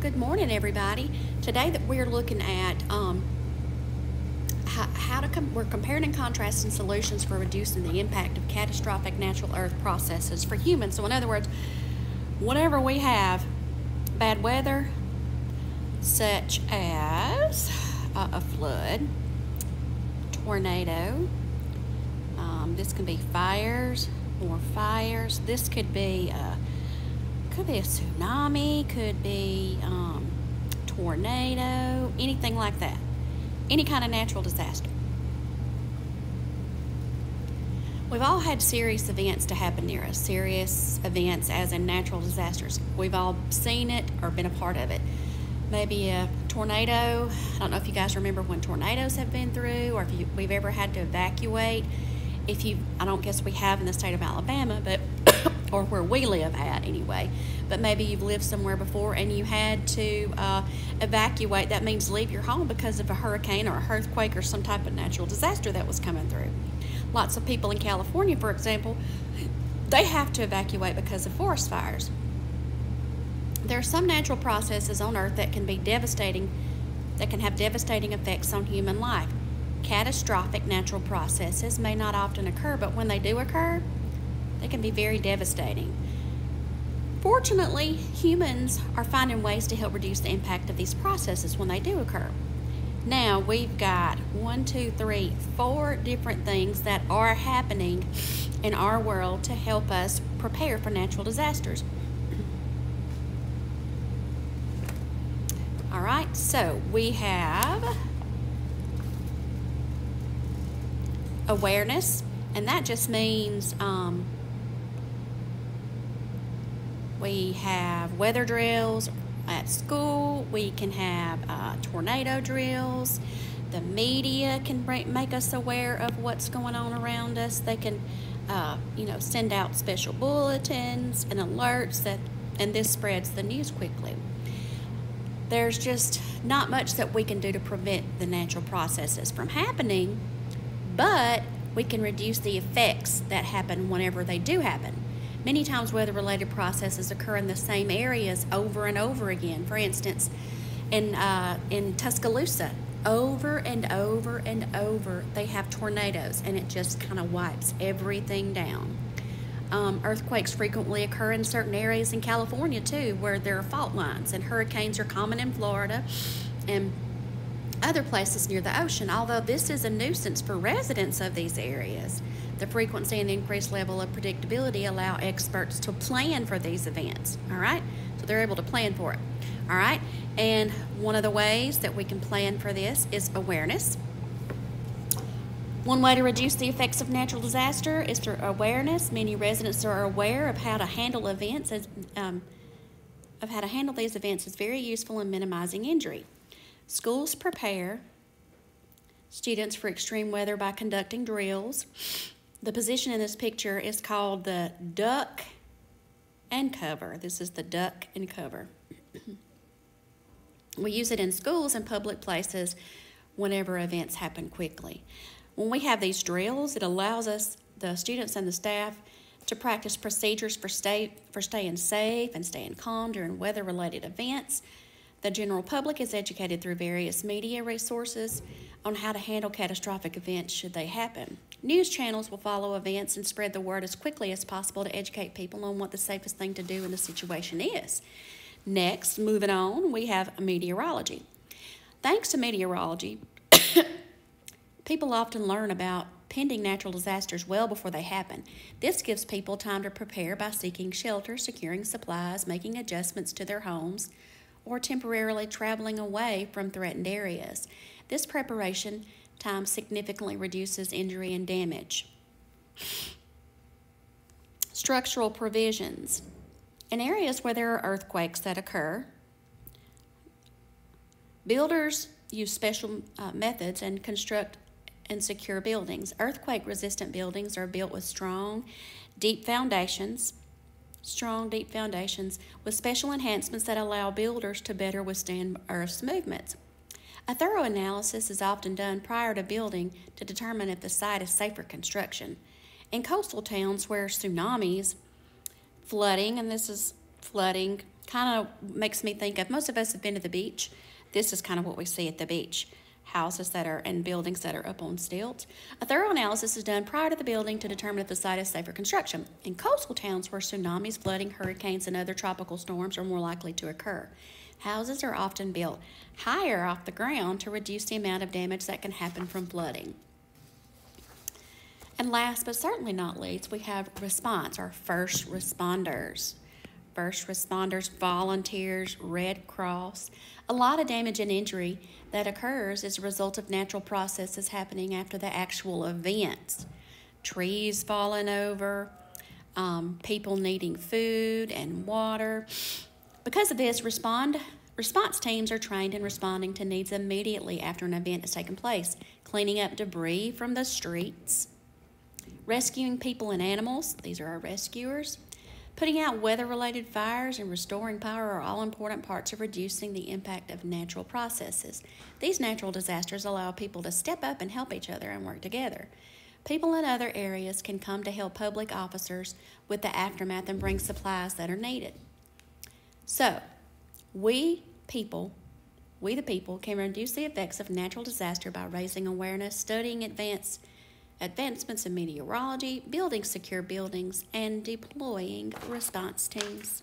Good morning, everybody. Today that we're looking at um, how, how to com- we're comparing and contrasting solutions for reducing the impact of catastrophic natural earth processes for humans. So, in other words, whenever we have bad weather, such as uh, a flood, tornado, um, this can be fires, more fires. This could be a, could be a tsunami, could be um, tornado, anything like that. Any kind of natural disaster. We've all had serious events to happen near us, serious events as in natural disasters. We've all seen it or been a part of it. Maybe a tornado. I don't know if you guys remember when tornadoes have been through or if you, we've ever had to evacuate. If you, I don't guess we have in the state of Alabama, but or where we live at anyway. But maybe you've lived somewhere before and you had to uh, evacuate. That means leave your home because of a hurricane or a earthquake or some type of natural disaster that was coming through. Lots of people in California, for example, they have to evacuate because of forest fires. There are some natural processes on Earth that can be devastating, that can have devastating effects on human life. Catastrophic natural processes may not often occur, but when they do occur, they can be very devastating. Fortunately, humans are finding ways to help reduce the impact of these processes when they do occur. Now we've got one, two, three, four different things that are happening in our world to help us prepare for natural disasters. All right, so we have awareness, and that just means um, we have weather drills at school. We can have uh, tornado drills. The media can make us aware of what's going on around us. They can, uh, you know, send out special bulletins and alerts that, and this spreads the news quickly there's just not much that we can do to prevent the natural processes from happening, but we can reduce the effects that happen whenever they do happen. Many times, weather related processes occur in the same areas over and over again. For instance, in, uh, in Tuscaloosa, over and over and over, they have tornadoes, and it just kind of wipes everything down. Um, earthquakes frequently occur in certain areas in California too, where there are fault lines, and hurricanes are common in Florida and other places near the ocean. Although this is a nuisance for residents of these areas, the frequency and increased level of predictability allow experts to plan for these events. All right, so they're able to plan for it. All right, and one of the ways that we can plan for this is awareness. One way to reduce the effects of natural disaster is through awareness. Many residents are aware of how to handle events as, um, of how to handle these events is very useful in minimizing injury. Schools prepare students for extreme weather by conducting drills. The position in this picture is called the duck and cover. This is the duck and cover. we use it in schools and public places whenever events happen quickly. When we have these drills, it allows us, the students and the staff, to practice procedures for, stay, for staying safe and staying calm during weather related events. The general public is educated through various media resources on how to handle catastrophic events should they happen. News channels will follow events and spread the word as quickly as possible to educate people on what the safest thing to do in the situation is. Next, moving on, we have meteorology. Thanks to meteorology, People often learn about pending natural disasters well before they happen. This gives people time to prepare by seeking shelter, securing supplies, making adjustments to their homes, or temporarily traveling away from threatened areas. This preparation time significantly reduces injury and damage. Structural provisions. In areas where there are earthquakes that occur, builders use special uh, methods and construct and secure buildings. Earthquake resistant buildings are built with strong, deep foundations, strong, deep foundations with special enhancements that allow builders to better withstand Earth's movements. A thorough analysis is often done prior to building to determine if the site is safe for construction. In coastal towns where tsunamis, flooding, and this is flooding, kind of makes me think of most of us have been to the beach. This is kind of what we see at the beach houses that are and buildings that are up on stilts. A thorough analysis is done prior to the building to determine if the site is safe for construction. In coastal towns where tsunamis, flooding, hurricanes, and other tropical storms are more likely to occur, houses are often built higher off the ground to reduce the amount of damage that can happen from flooding. And last but certainly not least, we have response, our first responders. First responders, volunteers, Red Cross. A lot of damage and injury that occurs as a result of natural processes happening after the actual events. Trees falling over, um, people needing food and water. Because of this, respond response teams are trained in responding to needs immediately after an event has taken place, cleaning up debris from the streets, rescuing people and animals, these are our rescuers, putting out weather related fires, and restoring power are all important parts of reducing the impact of natural processes. These natural disasters allow people to step up and help each other and work together. People in other areas can come to help public officers with the aftermath and bring supplies that are needed. So, we people, we the people, can reduce the effects of natural disaster by raising awareness, studying advanced advancements in meteorology, building secure buildings, and deploying response teams.